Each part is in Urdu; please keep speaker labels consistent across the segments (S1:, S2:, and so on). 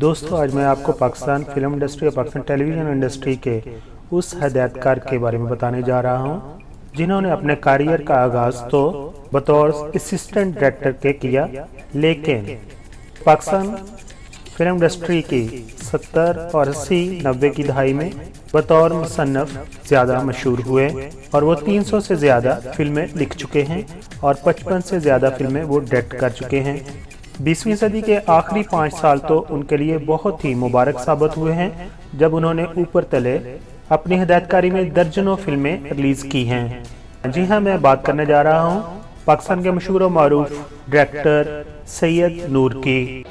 S1: دوستو، آج میں آپ کو پاکستان فلم انڈسٹری اور پاکستان ٹیلی ویژن انڈسٹری کے اس ہدایتکار کے بارے میں بتانے جا رہا ہوں، جنہوں نے اپنے کاریئر کا آغاز تو بطور اسسٹنٹ ڈائریکٹر کے کیا، لیکن پاکستان فلم انڈسٹری کی ستر اور اسی نوے کی دہائی میں بطور مصنف زیادہ مشہور ہوئے اور وہ تین سو سے زیادہ فلمیں لکھ چکے ہیں اور پچپن سے زیادہ فلمیں وہ ڈیکٹ کر چکے ہیں۔ بیسویں صدی کے آخری پانچ سال تو ان کے لیے بہت ہی مبارک ثابت ہوئے ہیں، جب انہوں نے اوپر تلے اپنی ہدایتکاری میں درجنوں فلمیں ریلیز کی ہیں۔ جی ہاں میں بات کرنے جا رہا ہوں۔ پاکستان کے مشہور و معروف ڈائریکٹر سید نور کی۔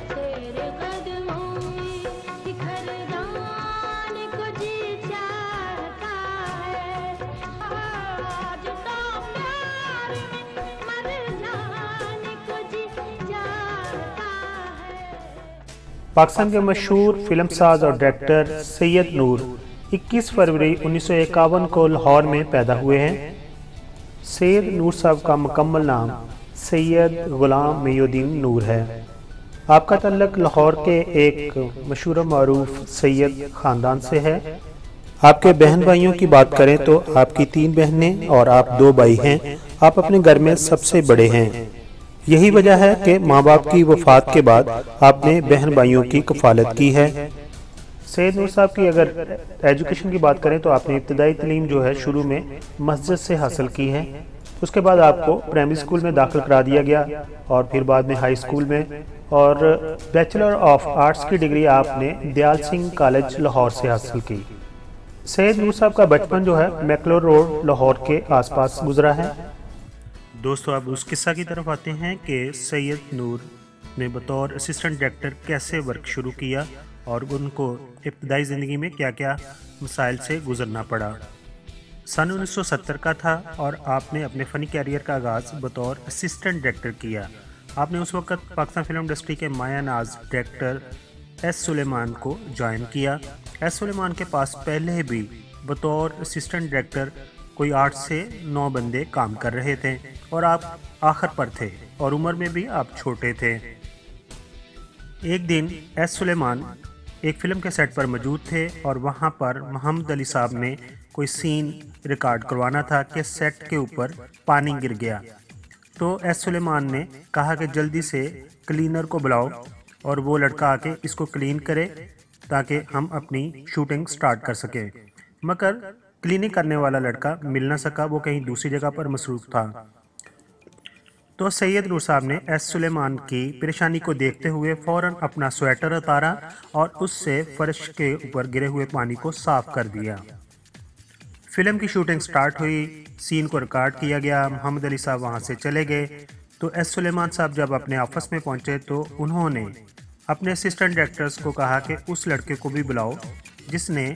S1: پاکستان کے مشہور فلم ساز اور ڈائریکٹر سید نور اکیس فروری انیس سو اکاون کو لاہور میں پیدا ہوئے ہیں۔ سید نور صاحب کا مکمل نام سید غلام میودین نور ہے۔ آپ کا تعلق لاہور کے ایک مشہور و معروف سید خاندان سے ہے۔ آپ کے بہن بھائیوں کی بات کریں تو آپ کی تین بہنیں اور آپ دو بھائی ہیں۔ آپ اپنے گھر میں سب سے بڑے ہیں۔ یہی وجہ ہے کہ ماں باپ کی وفات کے بعد آپ نے بہن بھائیوں کی کفالت کی ہے۔ سید نور صاحب کی اگر ایجوکیشن کی بات کریں تو آپ نے ابتدائی تعلیم جو ہے شروع میں مسجد سے حاصل کی ہے۔ اس کے بعد آپ کو پرائمری اسکول میں داخل کرا دیا گیا اور پھر بعد میں ہائی اسکول میں۔ اور بیچلر آف آرٹس کی ڈگری آپ نے دیال سنگھ کالج لاہور سے حاصل کی۔ سید نور صاحب کا بچپن جو ہے میکلور روڈ لاہور کے آس پاس گزرا ہے۔ دوستو، اب اس قصہ کی طرف آتے ہیں کہ سید نور نے بطور اسسٹنٹ ڈائریکٹر کیسے ورک شروع کیا اور ان کو ابتدائی زندگی میں کیا کیا مسائل سے گزرنا پڑا۔ سن انیس سو ستر کا تھا اور آپ نے اپنے فنی کیریئر کا آغاز بطور اسسٹنٹ ڈائریکٹر کیا۔ آپ نے اس وقت پاکستان فلم انڈسٹری کے مایا ناز ڈائریکٹر ایس سلیمان کو جوائن کیا۔ ایس سلیمان کے پاس پہلے بھی بطور اسسٹنٹ ڈائریکٹر کوئی آٹھ سے نو بندے کام کر رہے تھے۔ اور آپ آخر پر تھے اور عمر میں بھی آپ چھوٹے تھے۔ ایک دن ایس سلیمان ایک فلم کے سیٹ پر موجود تھے اور وہاں پر محمد علی صاحب نے کوئی سین ریکارڈ کروانا تھا کہ سیٹ کے اوپر پانی گر گیا۔ تو ایس سلیمان نے کہا کہ جلدی سے کلینر کو بلاؤ اور وہ لڑکا آ کے اس کو کلین کرے تاکہ ہم اپنی شوٹنگ سٹارٹ کر سکیں۔ مگر کلینک کرنے والا لڑکا مل نہ سکا، وہ کہیں دوسری جگہ پر مصروف تھا۔ تو سید نور صاحب نے ایس سلیمان کی پریشانی کو دیکھتے ہوئے فوراً اپنا سویٹر اتارا اور اس سے فرش کے اوپر گرے ہوئے پانی کو صاف کر دیا۔ فلم کی شوٹنگ سٹارٹ ہوئی، سین کو ریکارڈ کیا گیا، محمد علی صاحب وہاں سے چلے گئے۔ تو ایس سلیمان صاحب جب اپنے آفس میں پہنچے تو انہوں نے اپنے اسسٹنٹ ڈائریکٹرز کو کہا کہ اس لڑکے کو بھی بلاؤ، جس نے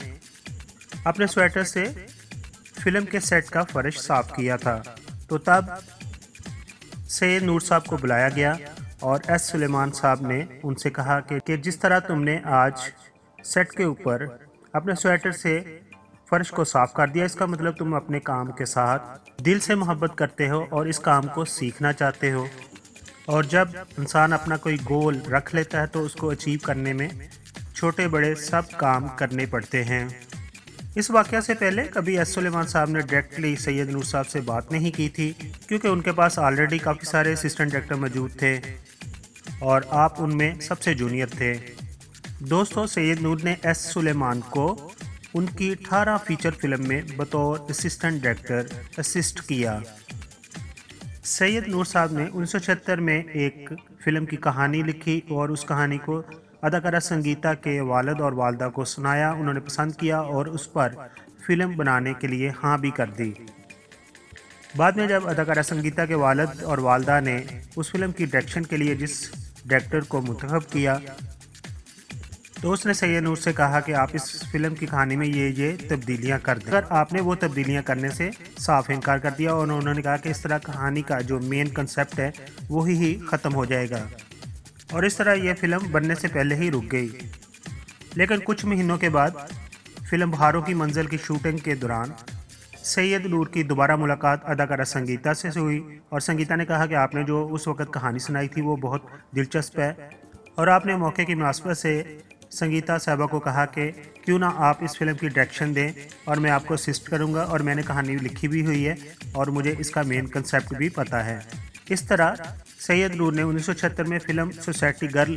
S1: اپنے سویٹر سے فلم کے سیٹ کا فرش صاف کیا تھا۔ تو تب سید نور صاحب کو بلایا گیا اور ایس سلیمان صاحب نے ان سے کہا کہ جس طرح تم نے آج سیٹ کے اوپر اپنے سویٹر سے فرش کو صاف کر دیا، اس کا مطلب تم اپنے کام کے ساتھ دل سے محبت کرتے ہو اور اس کام کو سیکھنا چاہتے ہو۔ اور جب انسان اپنا کوئی گول رکھ لیتا ہے تو اس کو اچیو کرنے میں چھوٹے بڑے سب کام کرنے پڑتے ہیں۔ اس واقعہ سے پہلے کبھی ایس سلیمان صاحب نے ڈائریکٹلی سید نور صاحب سے بات نہیں کی تھی، کیونکہ ان کے پاس آلریڈی کافی سارے اسسٹنٹ ڈائریکٹر موجود تھے اور آپ ان میں سب سے جونیئر تھے۔ دوستو، سید نور نے ایس سلیمان کو ان کی اٹھارہ فیچر فلم میں بطور اسسٹنٹ ڈائریکٹر اسسٹ کیا۔ سید نور صاحب نے انیس سو چھتر میں ایک فلم کی کہانی لکھی اور اس کہانی کو اداکارہ سنگیتا کے والد اور والدہ کو سنایا، انہوں نے پسند کیا اور اس پر فلم بنانے کے لیے ہاں بھی کر دی۔ بعد میں جب اداکارہ سنگیتا کے والد اور والدہ نے اس فلم کی ڈائریکشن کے لیے جس ڈائریکٹر کو منتخب کیا، تو اس نے سید نور سے کہا کہ آپ اس فلم کی کہانی میں یہ یہ تبدیلیاں کر دیں۔ اگر آپ نے وہ تبدیلیاں کرنے سے صاف انکار کر دیا اور انہوں نے کہا کہ اس طرح کہانی کا جو مین کنسپٹ ہے، وہی ہی ختم ہو جائے گا۔ اور اس طرح یہ فلم بننے سے پہلے ہی رک گئی۔ لیکن کچھ مہینوں کے بعد فلم بہاروں کی منزل کی شوٹنگ کے دوران سید نور کی دوبارہ ملاقات اداکارہ سنگیتا سے ہوئی اور سنگیتا نے کہا کہ آپ نے جو اس وقت کہانی سنائی تھی وہ بہت دلچسپ ہے اور آپ نے موقع کی مناسبت سے سنگیتا صاحبہ کو کہا کہ کیوں نہ آپ اس فلم کی ڈائریکشن دیں اور میں آپ کو اسسٹ کروں گا اور میں نے کہانی لکھی بھی ہوئی ہے اور مجھے اس کا مین کنسیپٹ بھی پتہ ہے۔ اس طرح سید نور نے انیس سو چھہتر میں فلم سوسائٹی گرل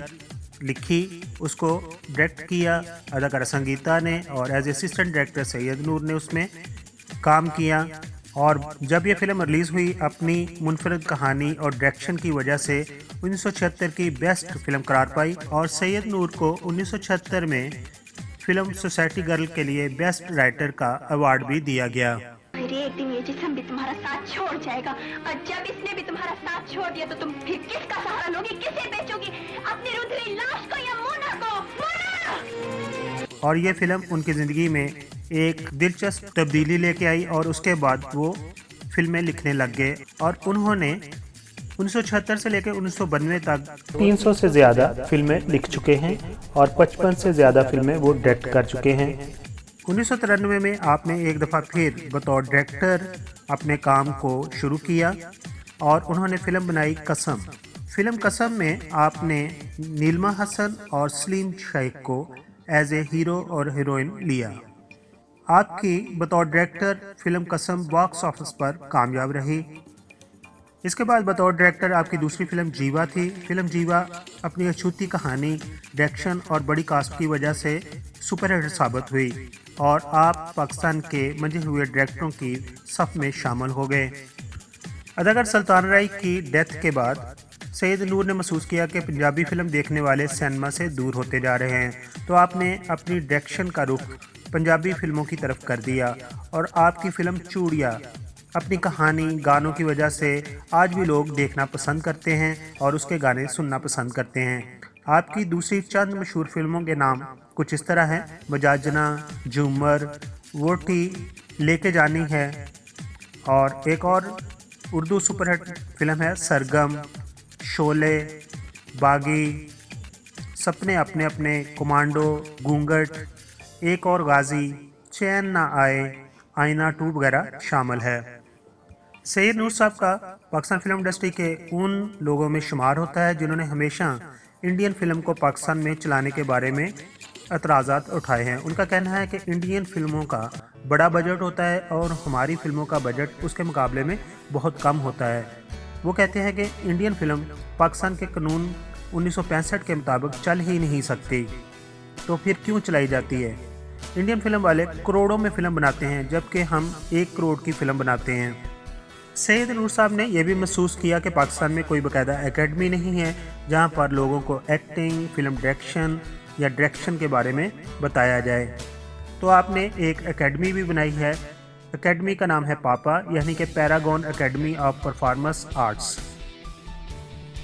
S1: لکھی، اس کو ڈائریکٹ کیا۔ اداکارہ سنگیتا نے اور as assistant director Syed Noor نے اس میں کام کیا۔ اور جب یہ فلم ریلیز ہوئی، اپنی منفرد کہانی اور ڈائریکشن کی وجہ سے انیس سو چھہتر کی بیسٹ فلم قرار پائی۔ اور سید نور کو انیس سو چھہتر میں
S2: فلم سوسائٹی گرل کے لیے بیسٹ رائٹر کا ایوارڈ بھی دیا گیا۔ میری ایک چھوڑ جائے گا۔ اور جب اس نے بھی تمہارا ساتھ چھوڑ دیا تو تم پھر کس کا سہارا لوگی؟ کسے
S1: بیچو گی؟ اپنی رودری لاش کو یا مونا کو؟ مونا! اور یہ فلم ان کی زندگی میں ایک دلچسپ تبدیلی لے کے آئی اور اس کے بعد وہ فلمیں لکھنے لگ گئے اور انہوں نے انیس سو چھہتر سے لے کے انیس سو بنوے تک تین سو سے زیادہ فلمیں لکھ چکے ہیں اور پچپن سے زیادہ فلمیں وہ ڈیٹ کر چکے ہیں۔ انیس سو ترانوے میں آپ نے ایک دفعہ پھر بطور ڈائریکٹر اپنے کام کو شروع کیا اور انہوں نے فلم بنائی قسم۔ فلم قسم میں آپ نے نیلما حسن اور سلیم شیخ کو ایز اے ہیرو اور ہیروئن لیا۔ آپ کی بطور director film Qasam box office پر کامیاب رہی۔ اس کے بعد بطور ڈائریکٹر آپ کی دوسری فلم جیوا تھی۔ فلم جیوا اپنی اچھوتی کہانی ڈائریکشن اور بڑی کاسٹ کی وجہ سے سپر ہٹ ثابت ہوئی اور آپ پاکستان کے منجے ہوئے ڈائریکٹروں کی صف میں شامل ہو گئے۔ اداکار سلطان رائی کی ڈیتھ کے بعد سید نور نے محسوس کیا کہ پنجابی فلم دیکھنے والے سینما سے دور ہوتے جا رہے ہیں۔ تو آپ نے اپنی ڈائریکشن کا رخ پنجابی فلموں کی طرف کر دیا اور آپ کی فلم چوڑیا اپنی کہانی گانوں کی وجہ سے آج بھی لوگ دیکھنا پسند کرتے ہیں اور اس کے گانے سننا پسند کرتے ہیں۔ آپ کی دوسری چند مشہور فلموں کے نام کچھ اس طرح ہیں۔ بجاجنا جھومر، ووٹی لے کے جانی ہے اور ایک اور اردو سپر ہٹ فلم ہے سرگم، شولے، باغی، سپنے اپنے اپنے، کمانڈو، گونگٹ، ایک اور غازی، چین نہ آئے، آئینہ ٹو وغیرہ شامل ہے۔ سید نور صاحب کا پاکستان فلم انڈسٹری کے ان لوگوں میں شمار ہوتا ہے، جنہوں نے ہمیشہ انڈین فلم کو پاکستان میں چلانے کے بارے میں اعتراضات اٹھائے ہیں۔ ان کا کہنا ہے کہ انڈین فلموں کا بڑا بجٹ ہوتا ہے اور ہماری فلموں کا بجٹ اس کے مقابلے میں بہت کم ہوتا ہے۔ وہ کہتے ہیں کہ انڈین فلم پاکستان کے قانون انیس سو پینسٹھ کے مطابق چل ہی نہیں سکتی۔ تو پھر کیوں چلائی جاتی ہے؟ انڈین فلم والے کروڑوں میں فلم بناتے ہیں، جبکہ ہم ایک کروڑ کی فلم بناتے ہیں۔ سید نور صاحب نے یہ بھی محسوس کیا کہ پاکستان میں کوئی باقاعدہ اکیڈمی نہیں ہے جہاں پر لوگوں کو ایکٹنگ، فلم ڈائریکشن یا ڈائریکشن کے بارے میں بتایا جائے۔ تو آپ نے ایک اکیڈمی بھی بنائی ہے۔ اکیڈمی کا نام ہے پاپا یعنی کہ Paragon Academy of Performance Arts.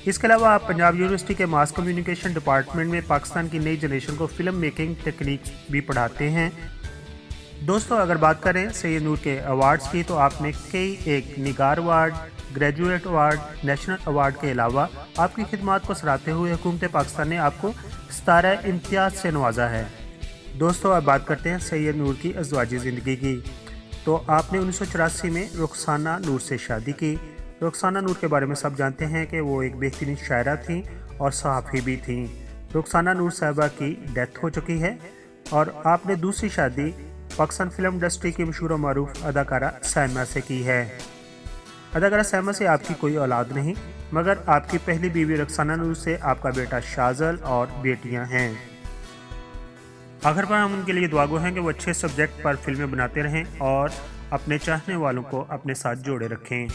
S1: اس کے علاوہ آپ پنجاب یونیورسٹی کے ماس کمیونیکیشن ڈپارٹمنٹ میں پاکستان کی نئی جنریشن کو فلم میکنگ تکنیک بھی پڑھاتے ہیں۔ دوستوں اگر بات کریں سید نور کے ایوارڈز کی، تو آپ نے کئی ایک Nigar award graduate award national award کے علاوہ آپ کی خدمات کو سراہتے ہوئے حکومت پاکستان نے آپ کو ستارہ امتیاز سے نوازا ہے۔ دوستوں اب بات کرتے ہیں سید نور کی ازواجی زندگی کی۔ تو آپ نے انیس سو چوراسی میں رخسانہ نور سے شادی کی۔ رخسانہ نور کے بارے میں سب جانتے ہیں کہ وہ ایک بہترین شاعرہ تھیں اور صحافی بھی تھیں۔ رخسانہ نور صاحبہ کی ڈیتھ ہو چکی ہے اور آپ نے دوسری شادی پاکستان فلم انڈسٹری کی مشہور و معروف اداکارہ سائمہ سے کی ہے۔ اداکارہ سائمہ سے آپ کی کوئی اولاد نہیں، مگر آپ کی پہلی بیوی رقصانہ نور سے آپ کا بیٹا شازل اور بیٹیاں ہیں۔ آخر پر ہم ان کے لیے دعاگو ہیں کہ وہ اچھے سبجیکٹ پر فلمیں بناتے رہیں اور اپنے چاہنے والوں کو اپنے ساتھ جوڑے رکھیں۔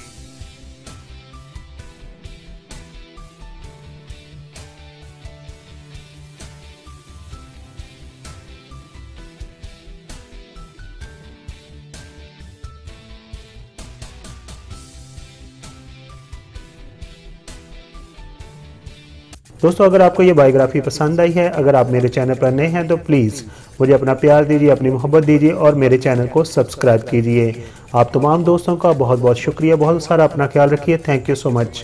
S1: دوستو، اگر آپ کو یہ بایوگرافی پسند آئی ہے، اگر آپ میرے چینل پر نئے ہیں، تو پلیز مجھے اپنا پیار دیجیے اپنی محبت دیجیے اور میرے چینل کو سبسکرائب کیجیے آپ تمام دوستوں کا بہت بہت شکریہ۔ بہت سارا اپنا خیال رکھیے۔ Thank you so much